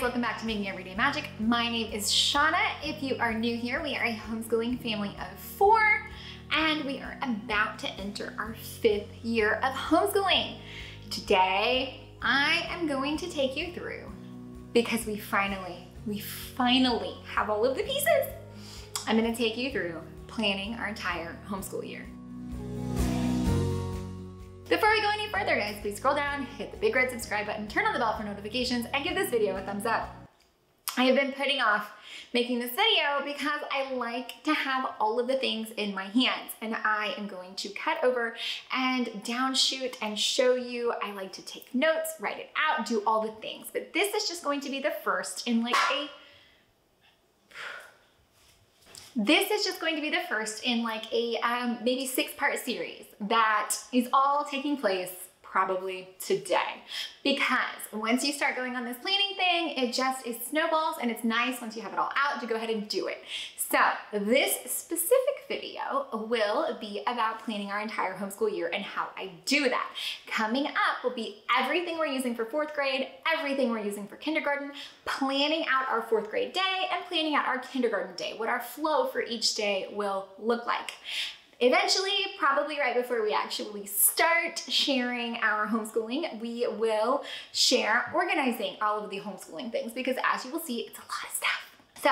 guys, welcome back to Making Everyday Magic. My name is Shanna. If you are new here, we are a homeschooling family of four, and we are about to enter our fifth year of homeschooling. Today, I am going to take you through, because we finally, we finally have all of the pieces. I'm gonna take you through planning our entire homeschool year. Before we go any further, guys, please scroll down, hit the big red subscribe button, turn on the bell for notifications, and give this video a thumbs up. I have been putting off making this video because I like to have all of the things in my hands and I am going to cut over and downshoot and show you. I like to take notes, write it out, do all the things, but this is just going to be the first in like a this is just going to be the first in like a um, maybe six part series that is all taking place probably today. Because once you start going on this planning thing, it just is snowballs and it's nice once you have it all out to go ahead and do it. So this specific video will be about planning our entire homeschool year and how I do that. Coming up will be everything we're using for fourth grade, everything we're using for kindergarten, planning out our fourth grade day and planning out our kindergarten day, what our flow for each day will look like. Eventually, probably right before we actually start sharing our homeschooling, we will share organizing all of the homeschooling things because as you will see, it's a lot of stuff. So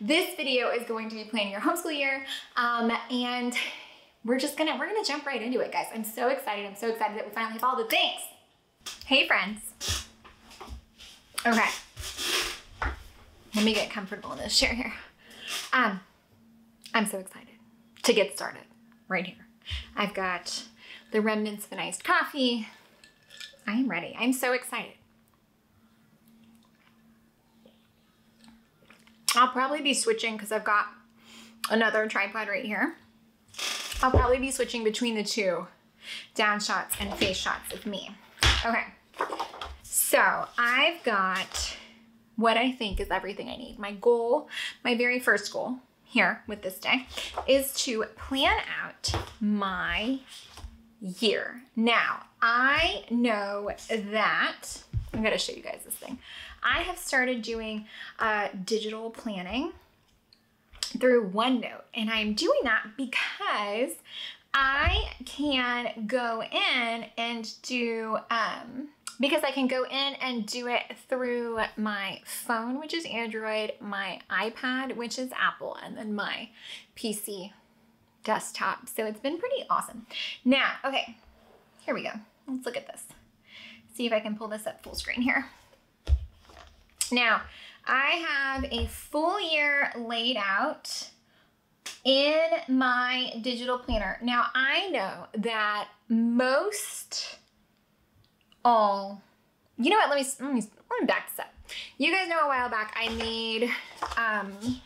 this video is going to be planning your homeschool year um, and we're just gonna, we're gonna jump right into it, guys. I'm so excited. I'm so excited that we finally have all the things. Hey friends. Okay. Let me get comfortable in this chair here. Um, I'm so excited to get started right here. I've got the remnants of an iced coffee. I am ready. I'm so excited. I'll probably be switching because I've got another tripod right here. I'll probably be switching between the two down shots and face shots of me. Okay, so I've got what I think is everything I need. My goal, my very first goal here with this day is to plan out my year. Now, I know that, I'm gonna show you guys this thing. I have started doing uh, digital planning through OneNote, and I'm doing that because I can go in and do um, because I can go in and do it through my phone, which is Android, my iPad, which is Apple, and then my PC desktop. So it's been pretty awesome. Now, okay, here we go. Let's look at this. See if I can pull this up full screen here. Now, I have a full year laid out in my digital planner. Now, I know that most all, you know what, let me, let me, let me back this up. You guys know a while back I made, um,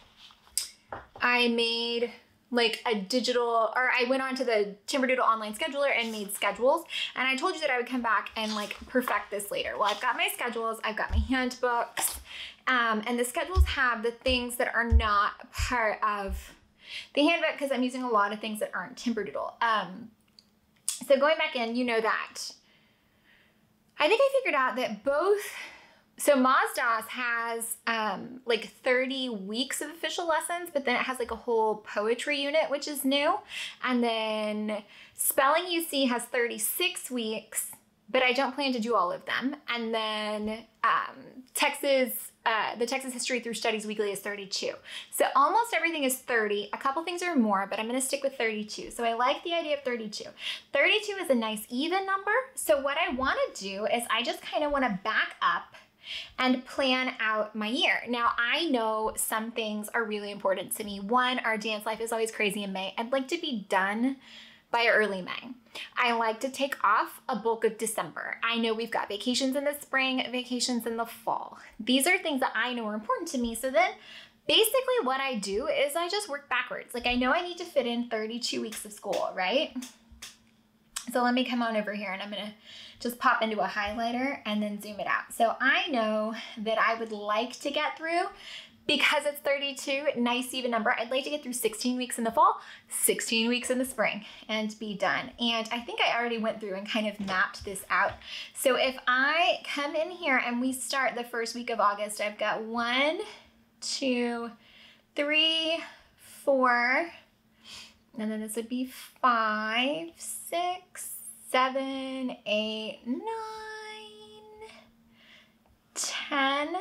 I made like a digital, or I went on to the Timberdoodle online scheduler and made schedules. And I told you that I would come back and like perfect this later. Well, I've got my schedules, I've got my handbooks, um, and the schedules have the things that are not part of the handbook because I'm using a lot of things that aren't Timberdoodle. Um, so going back in, you know that I think I figured out that both so Mosdos has um, like 30 weeks of official lessons, but then it has like a whole poetry unit, which is new. And then Spelling You See has 36 weeks, but I don't plan to do all of them. And then um, Texas uh, the Texas History Through Studies Weekly is 32. So almost everything is 30. A couple things are more, but I'm going to stick with 32. So I like the idea of 32. 32 is a nice even number. So what I want to do is I just kind of want to back up and plan out my year. Now, I know some things are really important to me. One, our dance life is always crazy in May. I'd like to be done by early May. I like to take off a bulk of December. I know we've got vacations in the spring, vacations in the fall. These are things that I know are important to me. So then basically what I do is I just work backwards. Like I know I need to fit in 32 weeks of school, right? So let me come on over here and I'm gonna just pop into a highlighter and then zoom it out. So I know that I would like to get through because it's 32, nice even number. I'd like to get through 16 weeks in the fall, 16 weeks in the spring, and be done. And I think I already went through and kind of mapped this out. So if I come in here and we start the first week of August, I've got one, two, three, four, and then this would be five, seven, eight, nine, 10,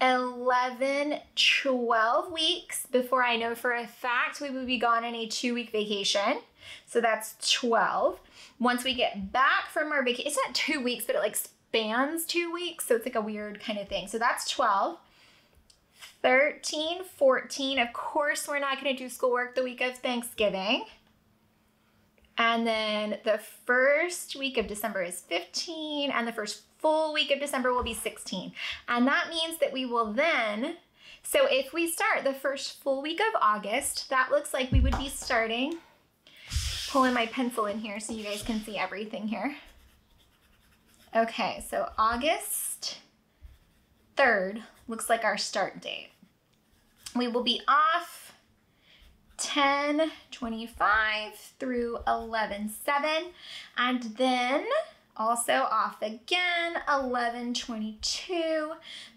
11, 12 weeks before I know for a fact we would be gone on a two week vacation. So that's 12. Once we get back from our vacation, it's not two weeks, but it like spans two weeks. So it's like a weird kind of thing. So that's 12. 13, 14. Of course, we're not going to do schoolwork the week of Thanksgiving. And then the first week of December is 15, and the first full week of December will be 16. And that means that we will then, so if we start the first full week of August, that looks like we would be starting, pulling my pencil in here so you guys can see everything here. Okay, so August 3rd looks like our start date. We will be off 10 25 through 11 7 and then also off again 1122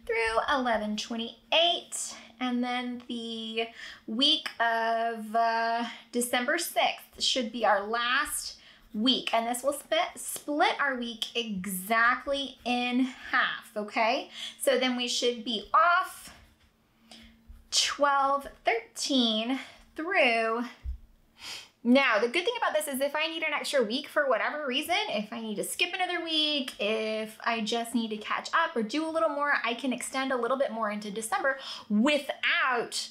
through 1128 and then the week of uh, december 6th should be our last week. And this will split split our week exactly in half okay? So then we should be off 12 13 through now, the good thing about this is if I need an extra week for whatever reason, if I need to skip another week, if I just need to catch up or do a little more, I can extend a little bit more into December without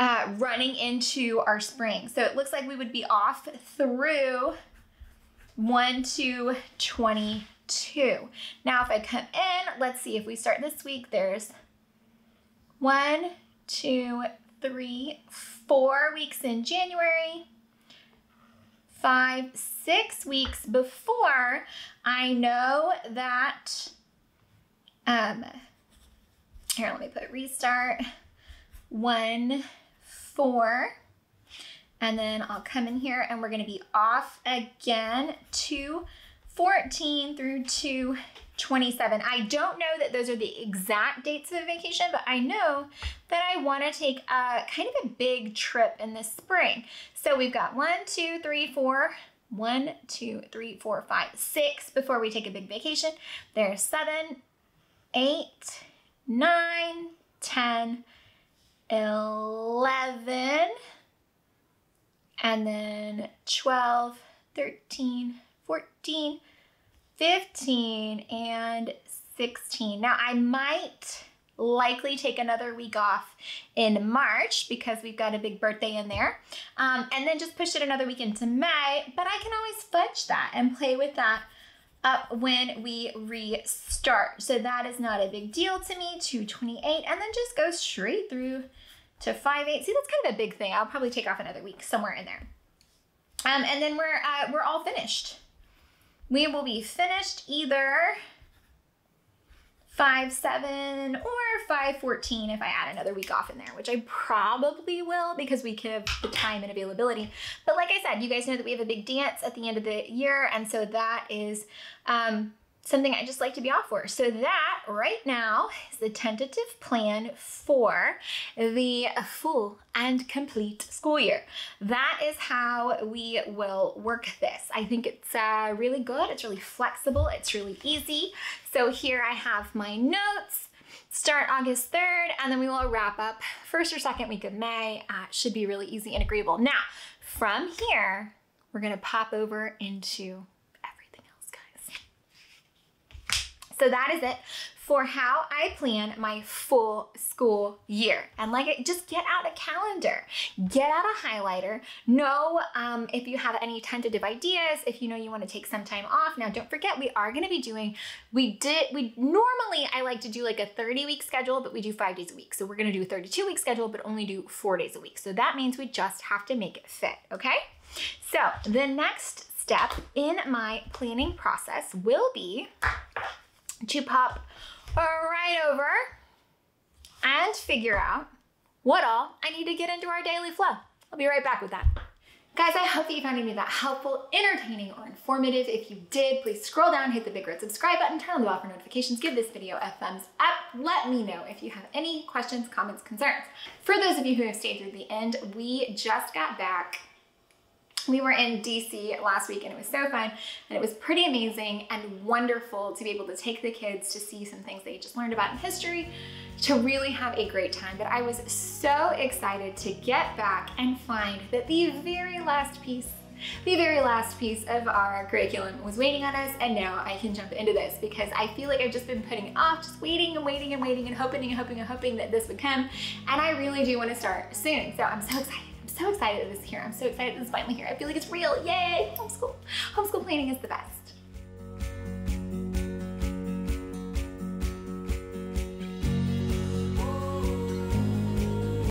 uh, running into our spring. So it looks like we would be off through 1 to 22. Now, if I come in, let's see if we start this week, there's one, two, three, four weeks in January five, six weeks before I know that, um, here, let me put restart, one, four, and then I'll come in here and we're gonna be off again to 14 through to 27. I don't know that those are the exact dates of the vacation, but I know that I want to take a kind of a big trip in the spring. So we've got one, two, three, four, one, two, three, four, five, six before we take a big vacation. There's seven, eight, nine, 10, 11, and then 12, 13, 14, 15 and 16. Now I might likely take another week off in March because we've got a big birthday in there. Um, and then just push it another week into May, but I can always fudge that and play with that up when we restart. So that is not a big deal to me, 228, and then just go straight through to 5, 8. See, that's kind of a big thing. I'll probably take off another week somewhere in there. Um, and then we're, uh, we're all finished we will be finished either 5 7 or 5 14 if I add another week off in there, which I probably will because we have the time and availability. But like I said, you guys know that we have a big dance at the end of the year, and so that is um, something I just like to be off for. So that right now is the tentative plan for the full and complete school year. That is how we will work this. I think it's uh, really good. It's really flexible. It's really easy. So here I have my notes. Start August 3rd, and then we will wrap up first or second week of May. Uh, should be really easy and agreeable. Now, from here, we're gonna pop over into So that is it for how I plan my full school year. And like, just get out a calendar, get out a highlighter. Know um, if you have any tentative ideas, if you know you want to take some time off. Now, don't forget, we are going to be doing, we did, we normally, I like to do like a 30 week schedule, but we do five days a week. So we're going to do a 32 week schedule, but only do four days a week. So that means we just have to make it fit. Okay. So the next step in my planning process will be to pop right over and figure out what all I need to get into our daily flow. I'll be right back with that. Guys, I hope that you found any of that helpful, entertaining, or informative. If you did, please scroll down, hit the big red subscribe button, turn on the bell for notifications, give this video a thumbs up. Let me know if you have any questions, comments, concerns. For those of you who have stayed through the end, we just got back we were in DC last week and it was so fun and it was pretty amazing and wonderful to be able to take the kids to see some things they just learned about in history to really have a great time. But I was so excited to get back and find that the very last piece the very last piece of our curriculum was waiting on us and now I can jump into this because I feel like I've just been putting it off, just waiting and waiting and waiting and hoping and hoping and hoping that this would come and I really do want to start soon. So I'm so excited so excited it's here. I'm so excited it's finally here. I feel like it's real. Yay! Homeschool. Homeschool planning is the best.